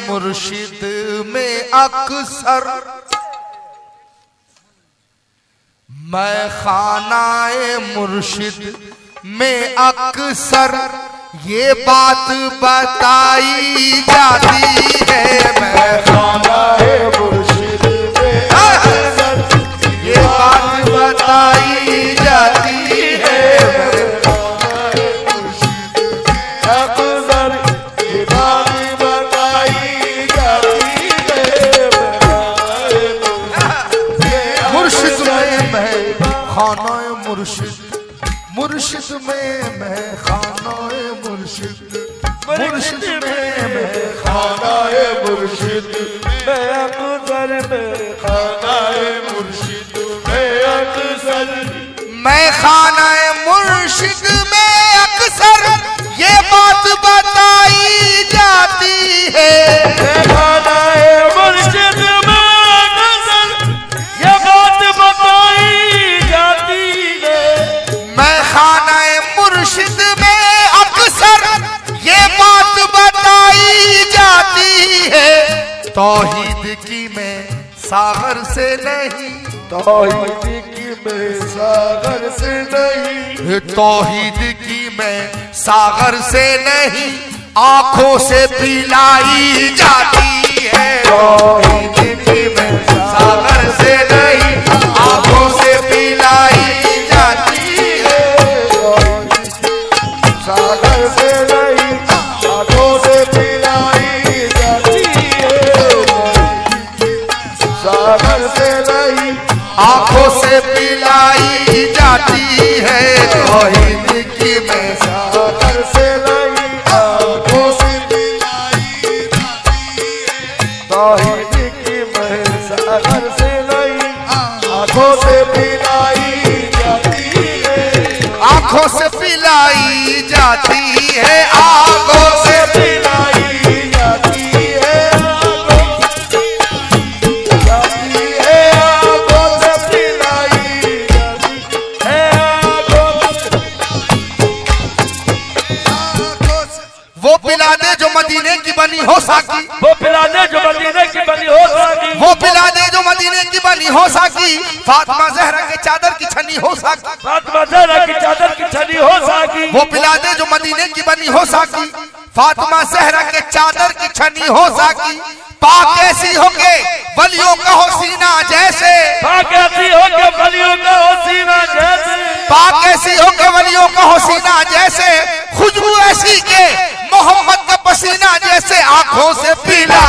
मुर्शिद में अक्सर। मैं खानाए मुर्शिद में अक्सर। ये बात बताई जाती है। मैं खाना है मुर्शिद में अक्सर। ये बात बताई में मैं खाना मुर्शिद। मुर्शिद में मैं खाना मुर्शिद। मैं अक्सर में खाना मुर्शिद। मैं अक्सर मैं खाना तौहीद की मैं सागर से नहीं। तौहीद की मैं सागर से नहीं आँखों से पिलाई जाती है। तौहीद जाती है। बनी हो साकी। वो पिलाने जो मदीने की बनी हो साकी। वो पिला दे जो मदीने की बनी हो साकी। फातिमा जहरा के चादर की छनी हो साकी। फातिमा जहरा की चादर की छनी हो साकी। वो पिला दे जो मदीने की बनी हो साकी। फातिमा जहरा के चादर की छनी हो साकी। पाक ऐसी हो के बलियों का हो सीना जैसे। पाक ऐसी हो के बलियों का हो सीना जैसे। पाक ऐसी हो के बलियों का हो सीना जैसे। खुशबू ऐसी पसीना जैसे आँखों से पिलाई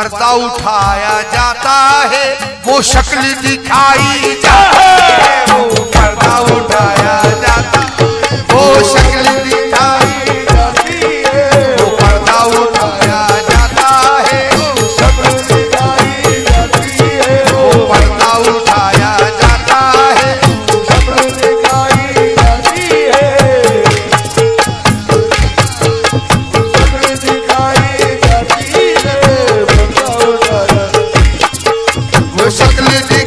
पर्दा उठाया जाता है वो शक्ल दिखाई जाती है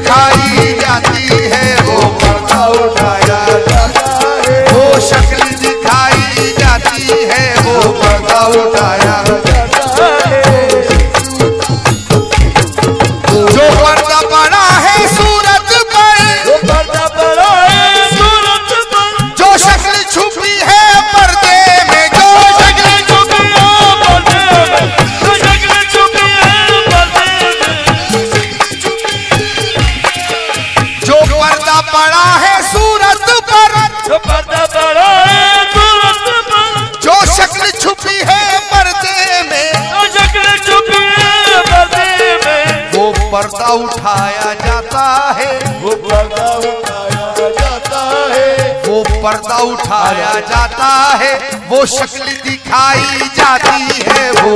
शक्ल दिखाई जाती है वो।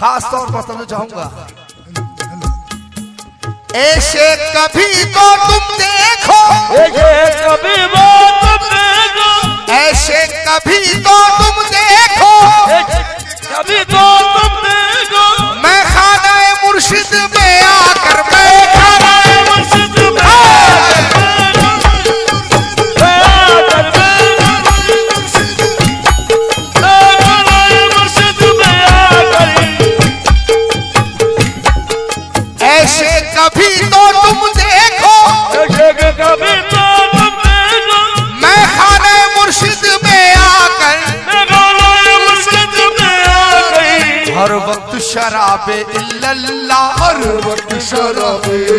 खास तौर पर समझ चाहूँगा ऐसे कभी तो तुम देखो ऐसे कभी बात देखो। ऐसे कभी तो तुम देखो। शराबे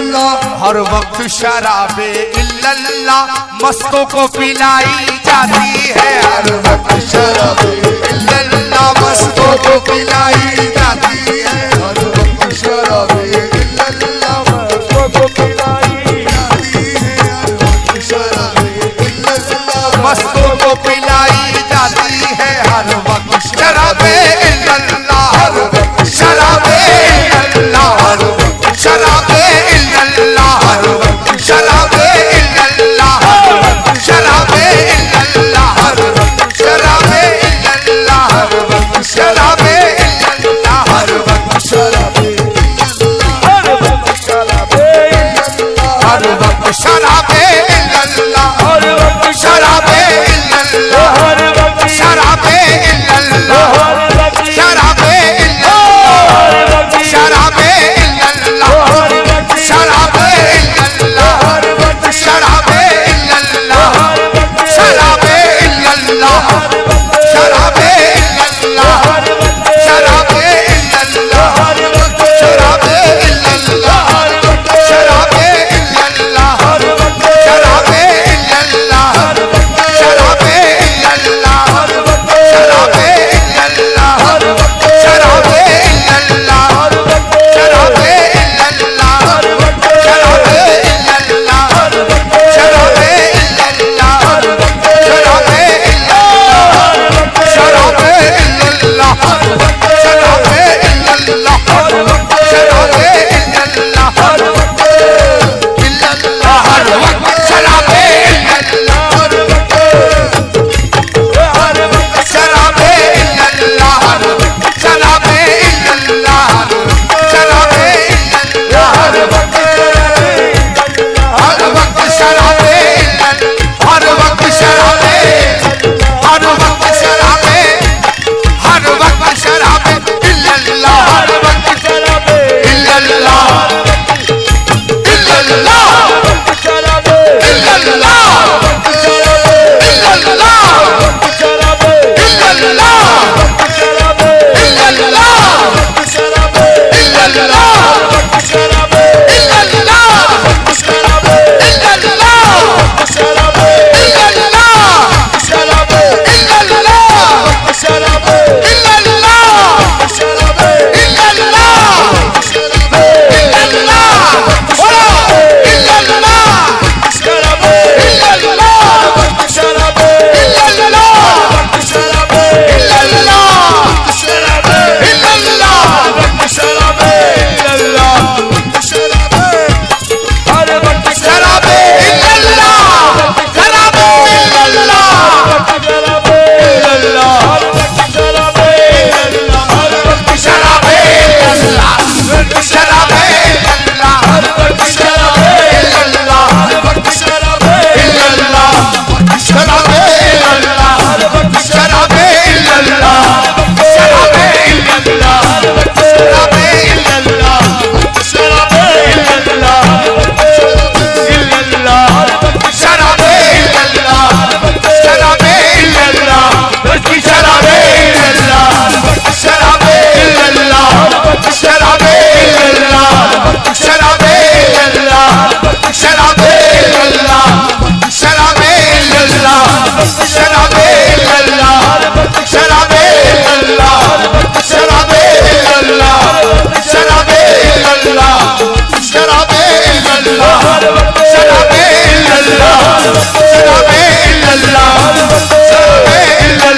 है। हर वक्त शराबे इल्लल्लाह। मस्तों को पिलाई जाती है। हर वक्त शराबे इल्लल्लाह। मस्तों को पिलाई जाती है। हर वक्त शराबे इल्लल्लाह। मस्तों को पिलाई जाती है। ¡Sabe!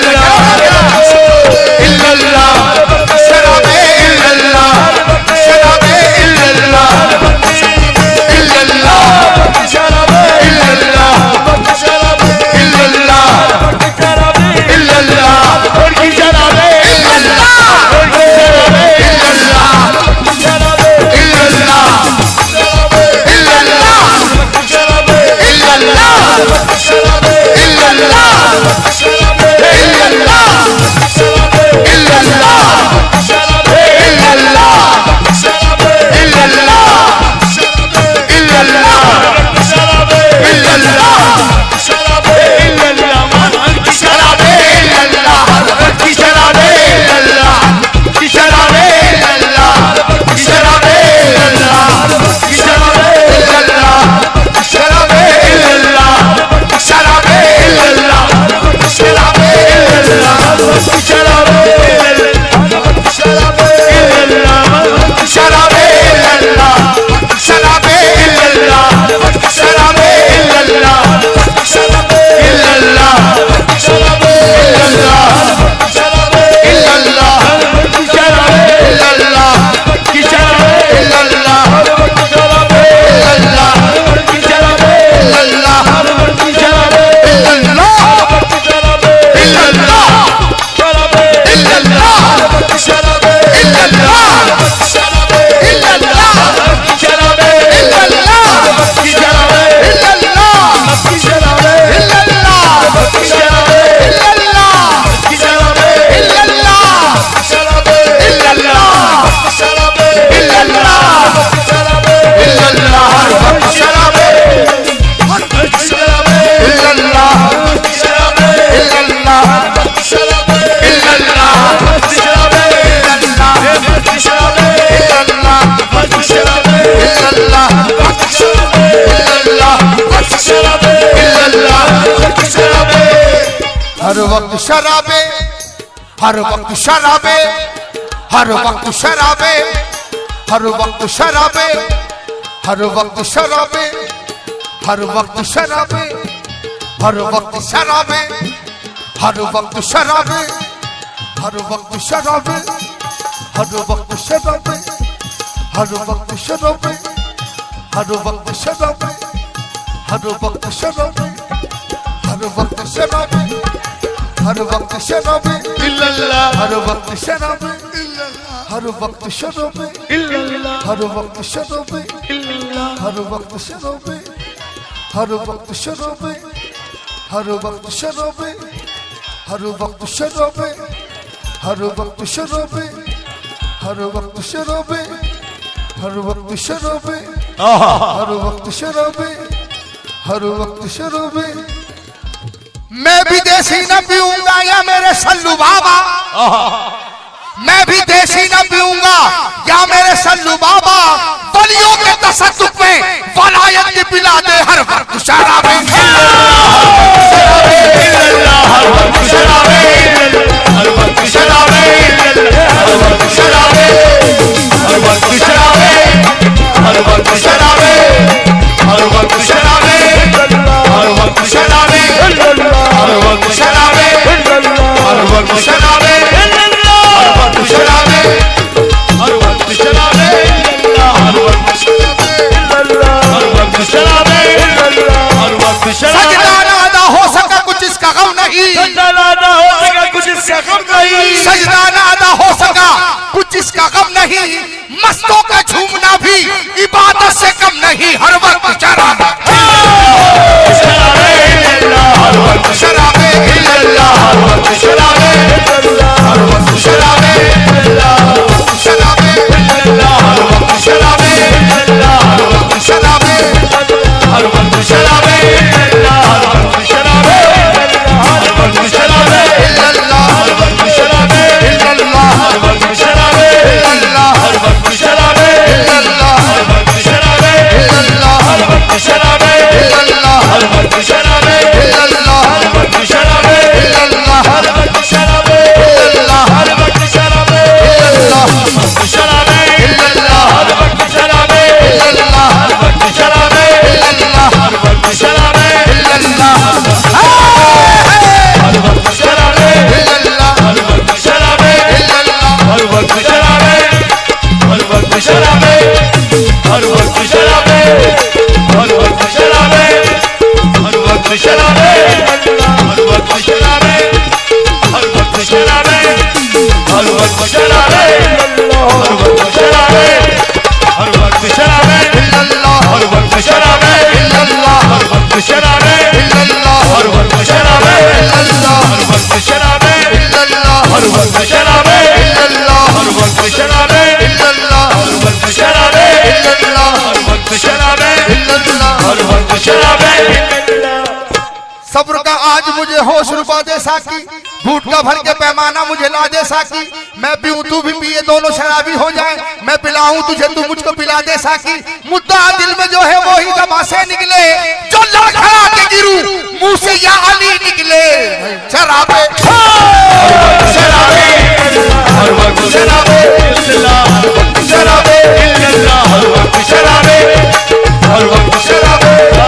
शराबे हर वक्त शराबे हर वक्त शराबे हर वक्त शराबे हर वक्त शराबे हर वक्त शराबे हर वक्त शराबे हर वक्त शराबे हर वक्त शराबे हर वक्त शराबे हर वक्त शराबे हर वक्त शराबे हर वक्त शराबे हर वक्त शराबे हर वक्त शराबे इल्लल्लाह हर वक्त शराबे हर वक्त शराबे इल्लल्लाह हर वक्त शराबे इल्लल्लाह हर वक्त शराबे हर वक्त शराबे हर वक्त शराबे हर वक्त शराबे हर वक्त शराबे हर वक्त शराबे हर वक्त शराबे हर वक्त शराबे हर वक्त शराबे मैं भी देसी न पीऊँगा या मेरे सल्लू बाबा। मैं भी देसी न पीऊँगा या मेरे सल्लू बाबा। बलियों के दशक में वलायत पिला दे हर वक्त शराबे होगा गम नहीं। सजदा अदा हो सका। कुछ इसका गम नहीं। मस्तों का झूमना भी इबादत से कम नहीं। हर वक्त शराब सब्र का आज मुझे होश रुपा दे साकी घूट का भर के पैमाना मुझे ला दे साकी। मैं पीऊं, तू भी पिए, दोनों शराबी हो जाए। मैं पिलाऊं तुझे, तू मुझको पिला दे, साकी। मुद्दा दिल में जो है वो ही से निकले, जो लड़खड़ा के गिरू, मुँह से या अली निकले। शराबे। शराबे। शराबे। शराबे। शराबे। शराबे।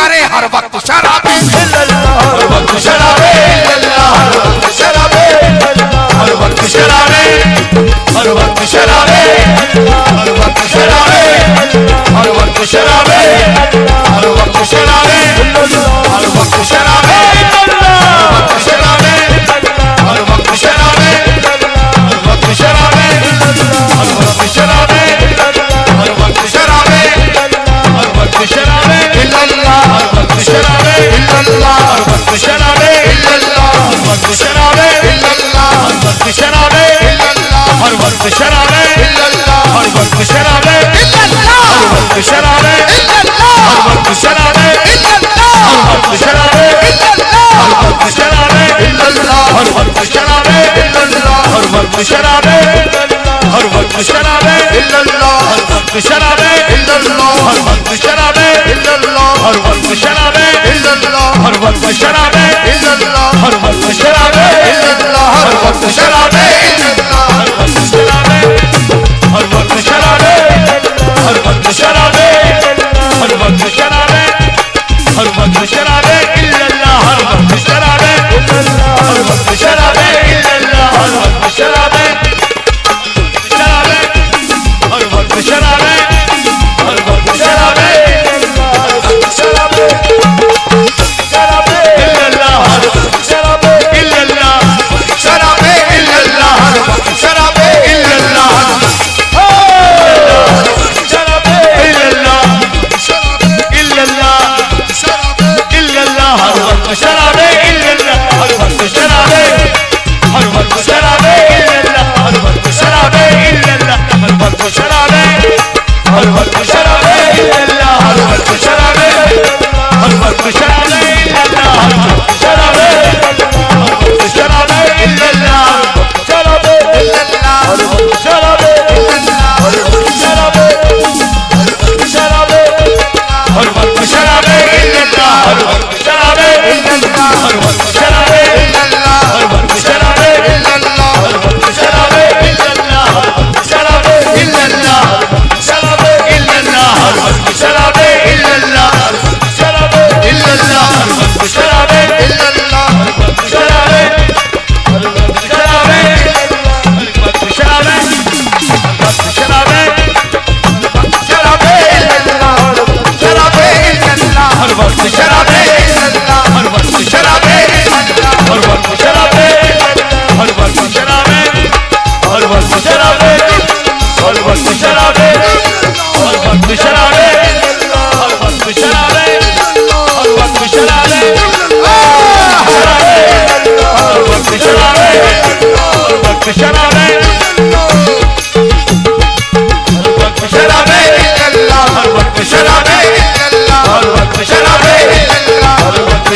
करे हर वक्त। शराब वक्त शराबे, हर वक्त शराबे, हर वक्त शराबे, हर वक्त शराबे, हर वक्त शराबे, हर वक्त शराबे, हर वक्त शराबे, हर वक्त शराबे।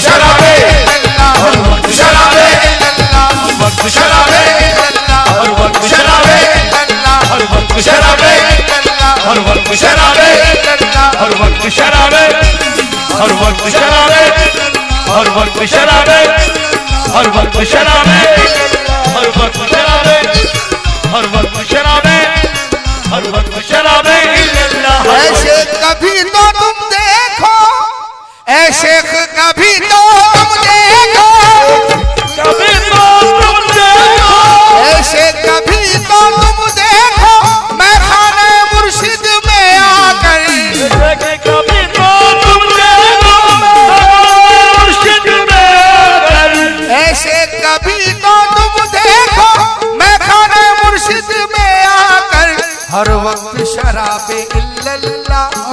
Spanish.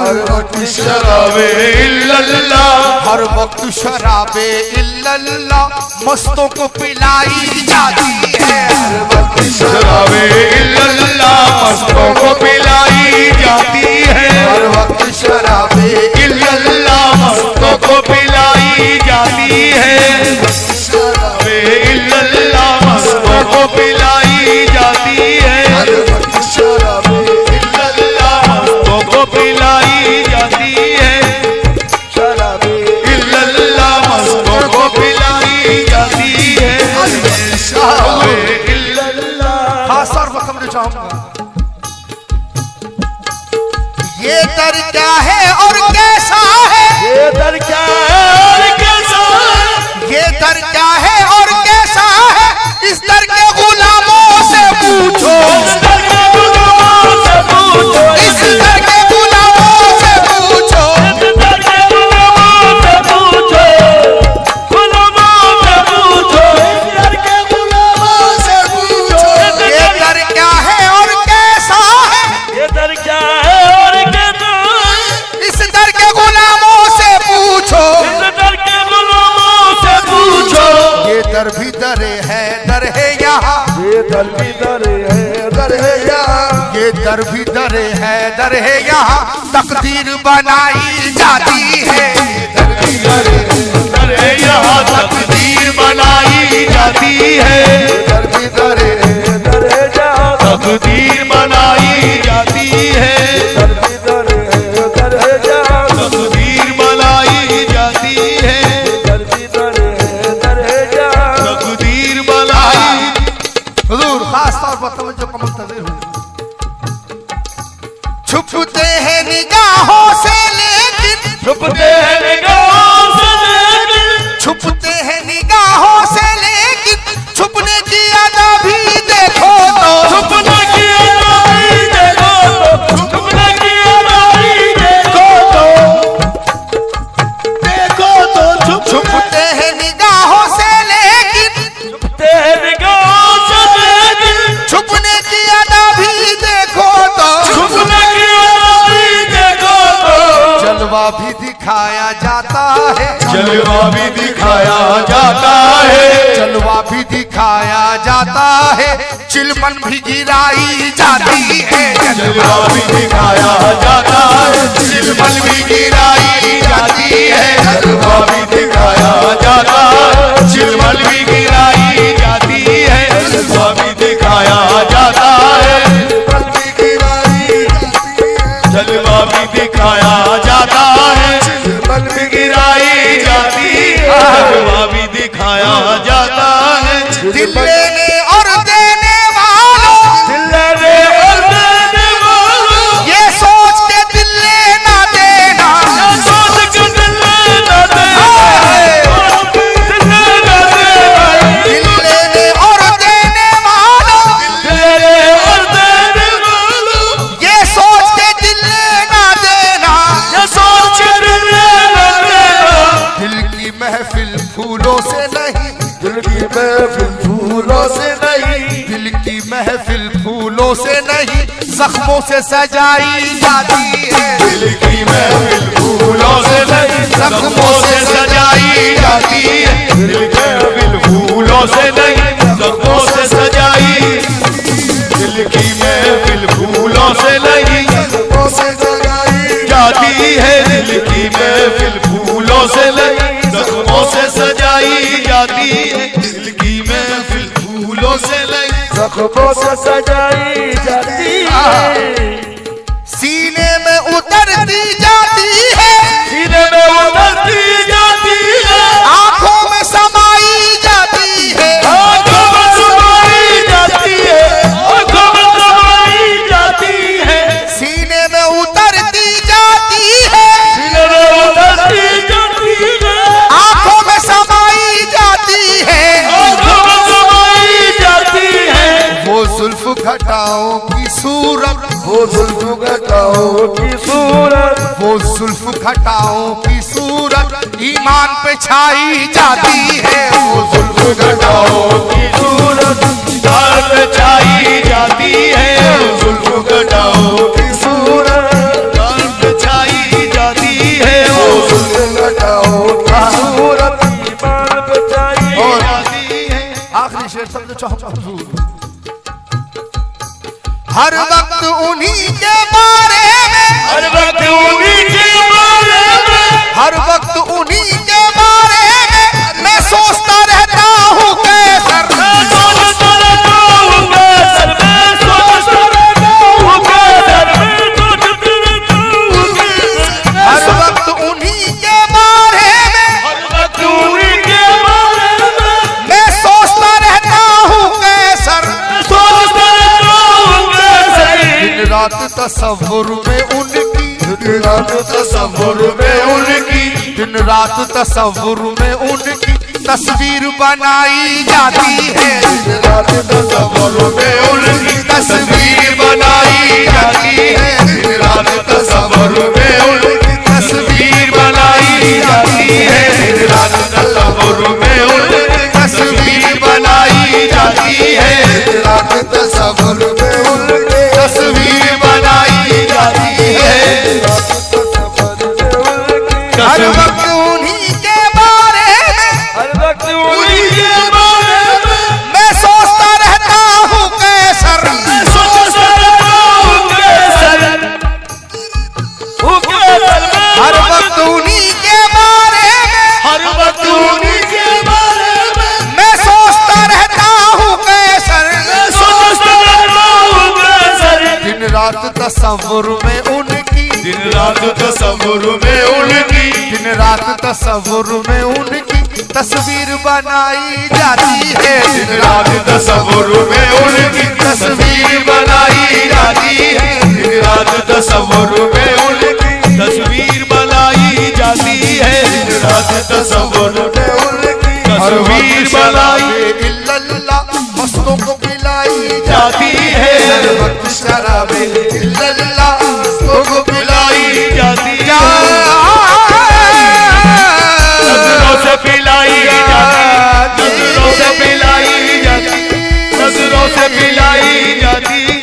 हर वक्त शराबे इल्लल्ला हर वक्त शराबे इल्लल्ला मस्तों को पिलाई जाती है। हर वक्त शराबे इल्लल्ला मस्तों को पिलाई जाती है। हर वक्त शराबे इल्लल्ला मस्तों को पिलाई जाती है। शराबे इल्लल्ला मस्तों को पिलाई हाँ ये दर क्या है और कैसा है? ये दर क्या है और कैसा ये दर क्या है up there. दुश्मन भी गिराई जाती है जलवा भी दिखाया जाता है दुश्मन भी गिराई जाती है जलवा भी दिखाया जाता है दुश्मन भी गिराई जाती है जलवा भी दिखाया जाता है जलवा भी दिखाया जाता है दुश्मन भी गिराई जाती है भी दिखाया जाता है दिल में जख्मों से सजाई जाती है। दिल की महफिल फूलों से रखबो सजाई जाती है। घटाओ की सूरत। वो जुल्फ घटाओ की सूरत। वो जुल्फ घटाओ की सूरत। ईमान पे छाई जाती है। वो जुल्फ घटाओ की सूरत। ईमान पे छाई जाती है। वो जुल्फ घटाओ की सूरत। ईमान पे छाई जाती है। वो जुल्फ घटाओ की सूरत। ईमान पे छाई जाती है। आखिरी शेर सब जो चाहो चौथा हर वक्त उन्हीं के बारे में हर वक्त उन्हीं के बारे में हर वक्त रात तस्वुर में उनकी। दिन रात तस्वुर में उनकी। दिन रात तस्वुर में उनकी। तस्वीर बनाई जाती है। दिन रात तस्वुर में उनकी। तस्वीर बनाई जाती है। दिन रात तस्वुर में उनकी। तस्वीर बनाई जाती है। दिन रात तस्वुर में उनकी। तस्वीर बनाई जाती है। दिन रात तस्वुर में उनकी। तस्वीर हर वक्त उन्हीं के बारे में हर वक्त उन्हीं के बारे में। मैं सोचता रहता हूँ कैसर। सोचता रहता हूँ कैसर। कैसर हर वक्त उन्हीं के बारे में हर वक्त उन्हीं के बारे में। मैं सोचता रहता हूँ कैसर। सोचता रहता हूँ कैसर। दिन रात तस्वुर में दिन रात तस्वुर में उनकी। दिन रात तस्वुर में उनकी तस्वीर बनाई जाती है। दिन रात तस्वुर में उनकी तस्वीर बनाई जाती है। दिन रात तस्वुर में उनकी तस्वीर बनाई जाती है। दिन रात तस्वुर में उनकी तस्वीर बनाई मस्तों को पिलाई जाती है। शराब को पिलाई से पिलाई जाती। नज़रों से पिलाई जाती। नज़रों से पिलाई जाती।